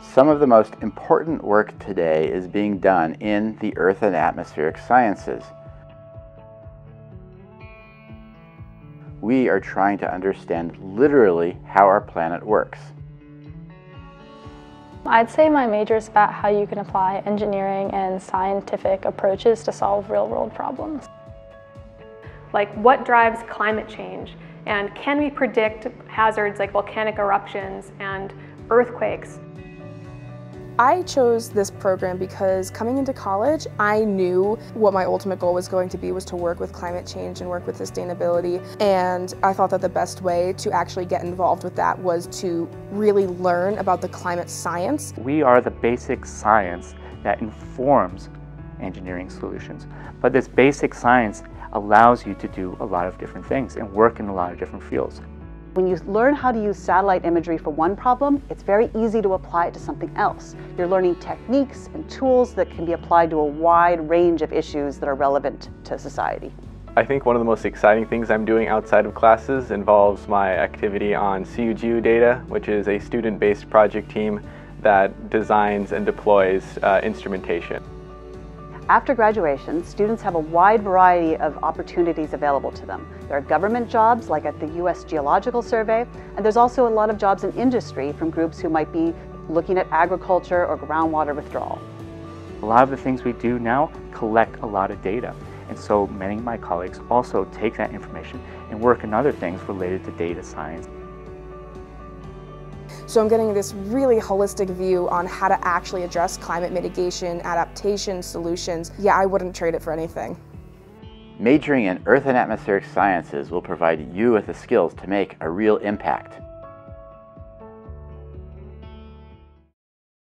Some of the most important work today is being done in the earth and atmospheric sciences. We are trying to understand literally how our planet works. I'd say my major is about how you can apply engineering and scientific approaches to solve real-world problems. Like what drives climate change and can we predict hazards like volcanic eruptions and earthquakes? I chose this program because coming into college, I knew what my ultimate goal was going to be was to work with climate change and work with sustainability. And I thought that the best way to actually get involved with that was to really learn about the climate science. We are the basic science that informs engineering solutions. But this basic science allows you to do a lot of different things and work in a lot of different fields. When you learn how to use satellite imagery for one problem, it's very easy to apply it to something else. You're learning techniques and tools that can be applied to a wide range of issues that are relevant to society. I think one of the most exciting things I'm doing outside of classes involves my activity on CUGU data, which is a student-based project team that designs and deploys uh, instrumentation. After graduation, students have a wide variety of opportunities available to them. There are government jobs, like at the U.S. Geological Survey, and there's also a lot of jobs in industry from groups who might be looking at agriculture or groundwater withdrawal. A lot of the things we do now collect a lot of data. And so many of my colleagues also take that information and work on other things related to data science. So I'm getting this really holistic view on how to actually address climate mitigation, adaptation, solutions. Yeah, I wouldn't trade it for anything. Majoring in earth and atmospheric sciences will provide you with the skills to make a real impact.